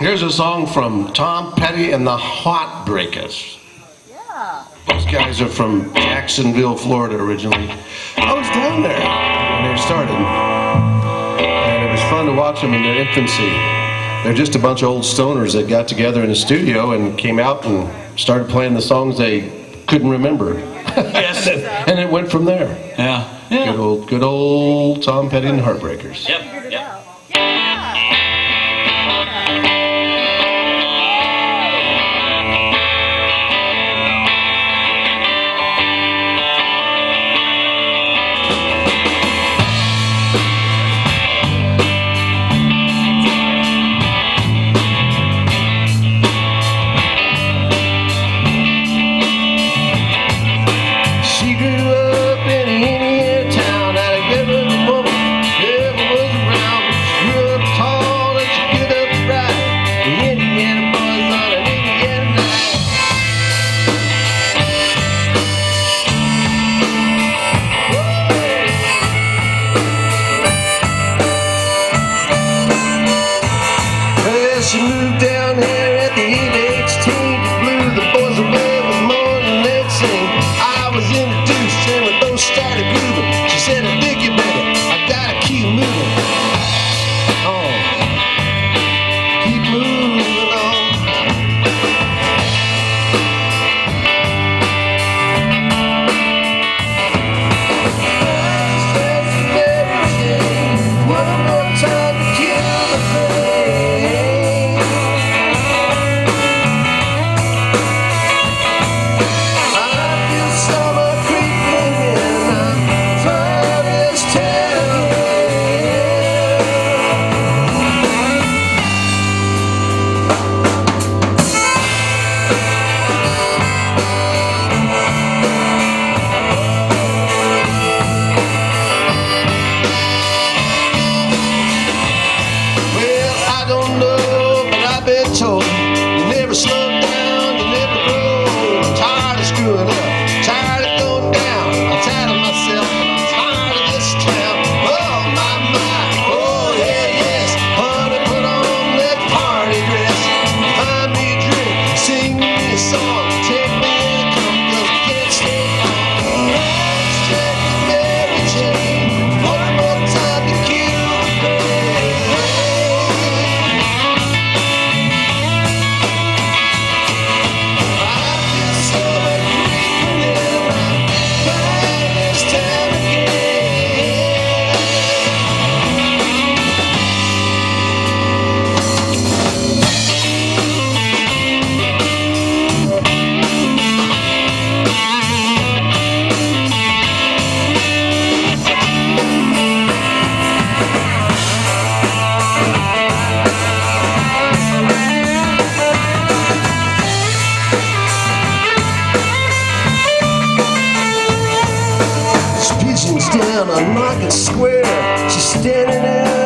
Here's a song from Tom Petty and the Heartbreakers. Yeah. Those guys are from Jacksonville, Florida originally. I was down there when they started. And it was fun to watch them in their infancy. They're just a bunch of old stoners that got together in a studio and came out and started playing the songs they couldn't remember. Yes. and it went from there. Yeah. yeah. Good old, good old Tom Petty and the Heartbreakers. Yep. down on Market Square. She's standing there.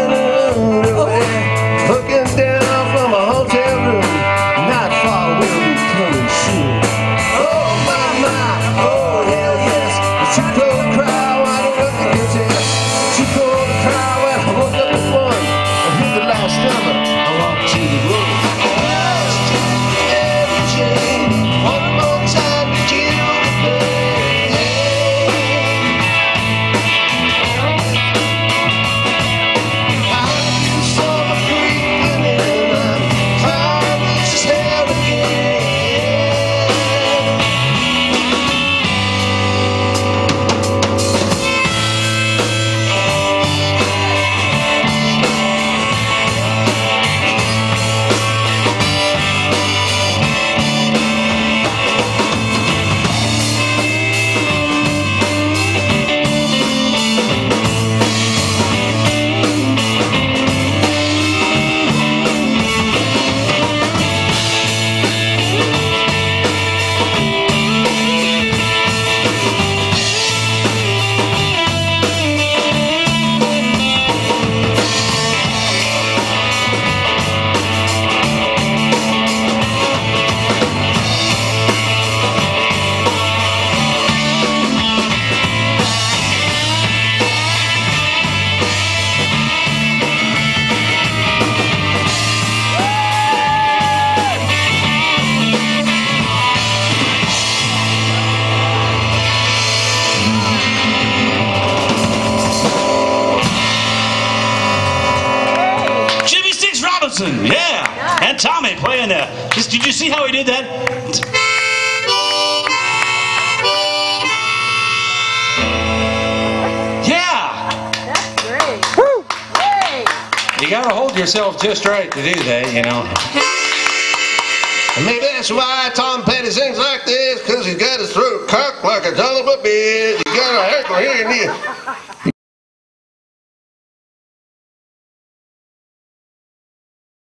Jackson, yeah. And Tommy playing the. Just did you see how he did that? Yeah. That's great. Great. You gotta hold yourself just right to do that, you know. And maybe that's why Tom Petty sings like this, because he's got his throat cocked like a dollop of beer. He's got a heckle here and there. He